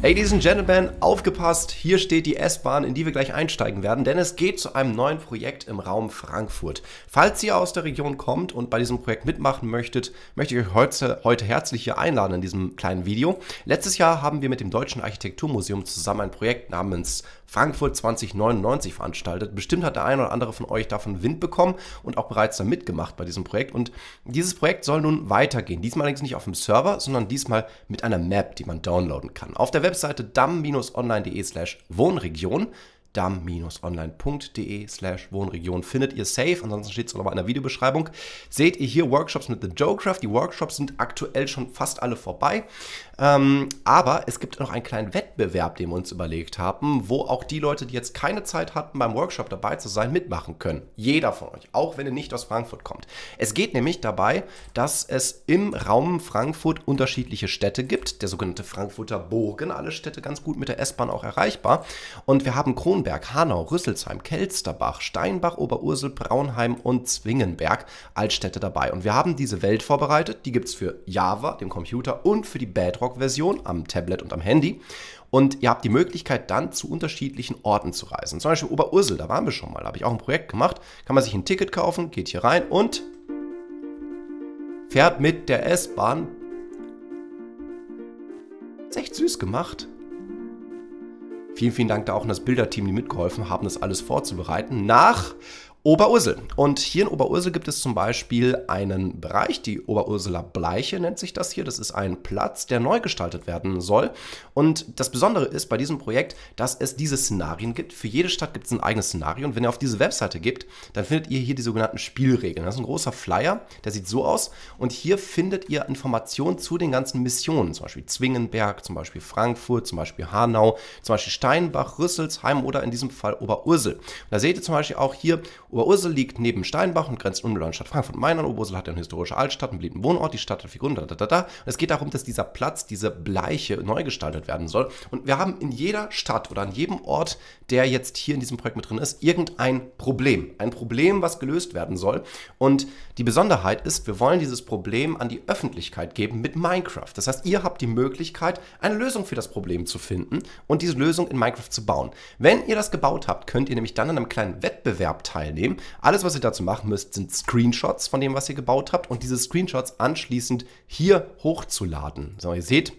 Ladies and Gentlemen, aufgepasst, hier steht die S-Bahn, in die wir gleich einsteigen werden, denn es geht zu einem neuen Projekt im Raum Frankfurt. Falls ihr aus der Region kommt und bei diesem Projekt mitmachen möchtet, möchte ich euch heute, heute herzlich hier einladen in diesem kleinen Video. Letztes Jahr haben wir mit dem Deutschen Architekturmuseum zusammen ein Projekt namens Frankfurt 2099 veranstaltet. Bestimmt hat der eine oder andere von euch davon Wind bekommen und auch bereits da mitgemacht bei diesem Projekt. Und dieses Projekt soll nun weitergehen. Diesmal allerdings nicht auf dem Server, sondern diesmal mit einer Map, die man downloaden kann. Auf der Webseite dam-online.de slash Wohnregion dam-online.de slash Wohnregion findet ihr safe, ansonsten steht es auch nochmal in der Videobeschreibung. Seht ihr hier Workshops mit The Joecraft. Die Workshops sind aktuell schon fast alle vorbei. Ähm, aber es gibt noch einen kleinen Wettbewerb, den wir uns überlegt haben, wo auch die Leute, die jetzt keine Zeit hatten, beim Workshop dabei zu sein, mitmachen können. Jeder von euch, auch wenn ihr nicht aus Frankfurt kommt. Es geht nämlich dabei, dass es im Raum Frankfurt unterschiedliche Städte gibt, der sogenannte Frankfurter Bogen, alle Städte ganz gut mit der S-Bahn auch erreichbar. Und wir haben Kronberg, Hanau, Rüsselsheim, Kelsterbach, Steinbach, Oberursel, Braunheim und Zwingenberg als Städte dabei. Und wir haben diese Welt vorbereitet, die gibt es für Java, dem Computer, und für die Bedrock Talk-Version am Tablet und am Handy. Und ihr habt die Möglichkeit dann zu unterschiedlichen Orten zu reisen. Zum Beispiel Oberursel, da waren wir schon mal, da habe ich auch ein Projekt gemacht. Kann man sich ein Ticket kaufen, geht hier rein und fährt mit der S-Bahn. Ist echt süß gemacht. Vielen, vielen Dank da auch an das Bilderteam, die mitgeholfen haben, das alles vorzubereiten. Nach Oberursel. Und hier in Oberursel gibt es zum Beispiel einen Bereich, die Oberurseler Bleiche nennt sich das hier. Das ist ein Platz, der neu gestaltet werden soll. Und das Besondere ist bei diesem Projekt, dass es diese Szenarien gibt. Für jede Stadt gibt es ein eigenes Szenario. Und wenn ihr auf diese Webseite geht, dann findet ihr hier die sogenannten Spielregeln. Das ist ein großer Flyer, der sieht so aus. Und hier findet ihr Informationen zu den ganzen Missionen. Zum Beispiel Zwingenberg, zum Beispiel Frankfurt, zum Beispiel Hanau, zum Beispiel Steinbach, Rüsselsheim oder in diesem Fall Oberursel. Und da seht ihr zum Beispiel auch hier Oberursel liegt neben Steinbach und grenzt unmittelbar an Stadt Frankfurt-Main an. Oberursel hat eine historische Altstadt, einen beliebten Wohnort, die Stadt hat vier Gründe, da, da, da. Und es geht darum, dass dieser Platz, diese Bleiche, neu gestaltet werden soll. Und wir haben in jeder Stadt oder an jedem Ort, der jetzt hier in diesem Projekt mit drin ist, irgendein Problem. Ein Problem, was gelöst werden soll. Und die Besonderheit ist, wir wollen dieses Problem an die Öffentlichkeit geben mit Minecraft. Das heißt, ihr habt die Möglichkeit, eine Lösung für das Problem zu finden und diese Lösung in Minecraft zu bauen. Wenn ihr das gebaut habt, könnt ihr nämlich dann an einem kleinen Wettbewerb teilnehmen nehmen. Alles, was ihr dazu machen müsst, sind Screenshots von dem, was ihr gebaut habt und diese Screenshots anschließend hier hochzuladen. So, ihr seht,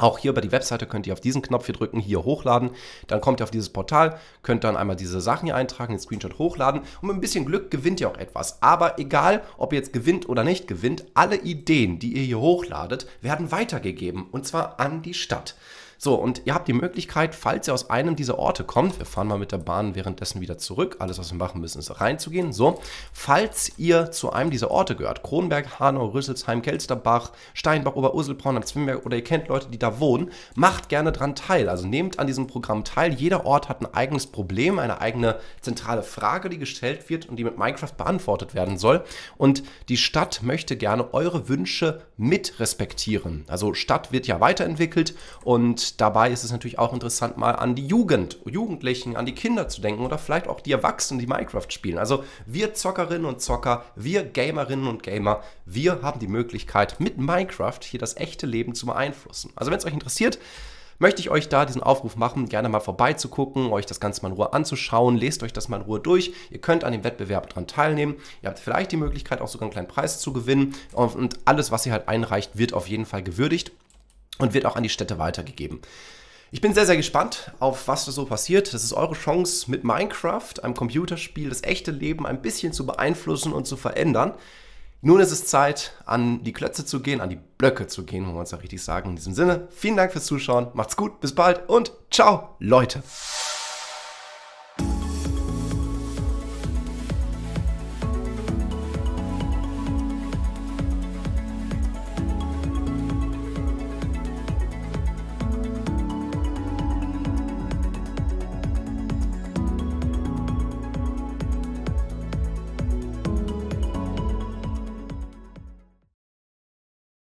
auch hier über die Webseite könnt ihr auf diesen Knopf hier drücken, hier hochladen. Dann kommt ihr auf dieses Portal, könnt dann einmal diese Sachen hier eintragen, den Screenshot hochladen und mit ein bisschen Glück gewinnt ihr auch etwas. Aber egal, ob ihr jetzt gewinnt oder nicht gewinnt, alle Ideen, die ihr hier hochladet, werden weitergegeben und zwar an die Stadt. So, und ihr habt die Möglichkeit, falls ihr aus einem dieser Orte kommt, wir fahren mal mit der Bahn währenddessen wieder zurück, alles, was wir machen müssen, ist reinzugehen. So, falls ihr zu einem dieser Orte gehört, Kronberg, Hanau, Rüsselsheim, Kelsterbach, Steinbach, Oberursel, Braunheim, Zwimberg oder ihr kennt Leute, die da wohnen, macht gerne dran teil. Also nehmt an diesem Programm teil. Jeder Ort hat ein eigenes Problem, eine eigene zentrale Frage, die gestellt wird und die mit Minecraft beantwortet werden soll. Und die Stadt möchte gerne eure Wünsche mit respektieren. Also Stadt wird ja weiterentwickelt und dabei ist es natürlich auch interessant, mal an die Jugend, Jugendlichen, an die Kinder zu denken oder vielleicht auch die Erwachsenen, die Minecraft spielen. Also wir Zockerinnen und Zocker, wir Gamerinnen und Gamer, wir haben die Möglichkeit, mit Minecraft hier das echte Leben zu beeinflussen. Also wenn es euch interessiert, möchte ich euch da diesen Aufruf machen, gerne mal vorbeizugucken, euch das Ganze mal in Ruhe anzuschauen, lest euch das mal in Ruhe durch. Ihr könnt an dem Wettbewerb dran teilnehmen. Ihr habt vielleicht die Möglichkeit, auch sogar einen kleinen Preis zu gewinnen. Und alles, was ihr halt einreicht, wird auf jeden Fall gewürdigt und wird auch an die Städte weitergegeben. Ich bin sehr, sehr gespannt auf was da so passiert. Das ist eure Chance mit Minecraft, einem Computerspiel, das echte Leben ein bisschen zu beeinflussen und zu verändern. Nun ist es Zeit, an die Klötze zu gehen, an die Blöcke zu gehen, wo wir uns ja richtig sagen. In diesem Sinne, vielen Dank fürs Zuschauen, macht's gut, bis bald und ciao, Leute.